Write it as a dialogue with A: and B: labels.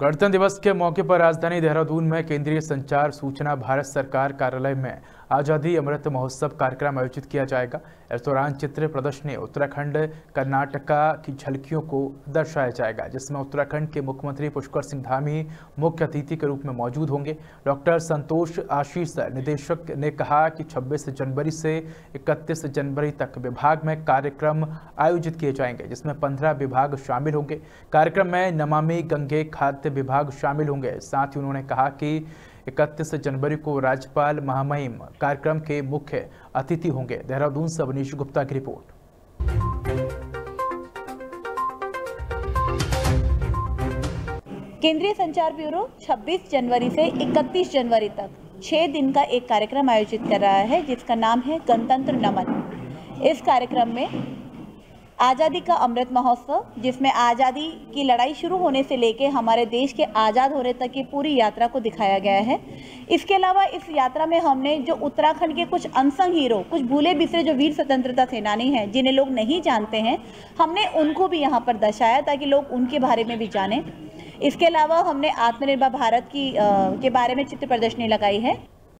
A: गणतंत्र दिवस के मौके पर राजधानी देहरादून में केंद्रीय संचार सूचना भारत सरकार कार्यालय में आज़ादी अमृत महोत्सव कार्यक्रम आयोजित किया जाएगा। इस दौरान चित्र प्रदर्शनी उत्तराखंड, कर्नाटका की झलकियों को दर्शाया जाएगा, जिसमें उत्तराखंड के मुख्यमंत्री पुष्कर सिंह धामी मुख्य अतिथि के रूप में मौजूद होंगे। डॉक्टर संतोष आशीष, निदेशक, ने कहा कि 26 जनवरी से 31 जनवरी तक विभाग में कार्यक्रम आयोजित किए जाएँगे, जिसमें 15 विभाग शामिल होंगे। कार्यक्रम में नमामि गंगे खाद्य विभाग शामिल होंगे। साथ ही उन्होंने कहा कि इकतीस जनवरी को राज्यपाल महामहिम कार्यक्रम के मुख्य अतिथि होंगे। देहरादून से अवनीश गुप्ता की रिपोर्ट।
B: केंद्रीय संचार ब्यूरो 26 जनवरी से 31 जनवरी तक छः दिन का एक कार्यक्रम आयोजित कर रहा है, जिसका नाम है गणतंत्र नमन। इस कार्यक्रम में आज़ादी का अमृत महोत्सव जिसमें आज़ादी की लड़ाई शुरू होने से लेके हमारे देश के आज़ाद होने तक की पूरी यात्रा को दिखाया गया है। इसके अलावा इस यात्रा में हमने जो उत्तराखंड के कुछ अनसंग हीरो कुछ भूले बिसरे जो वीर स्वतंत्रता सेनानी हैं जिन्हें लोग नहीं जानते हैं हमने उनको भी यहाँ पर दर्शाया ताकि लोग उनके बारे में भी जानें। इसके अलावा हमने आत्मनिर्भर भारत की आ, के बारे में चित्र प्रदर्शनी लगाई है।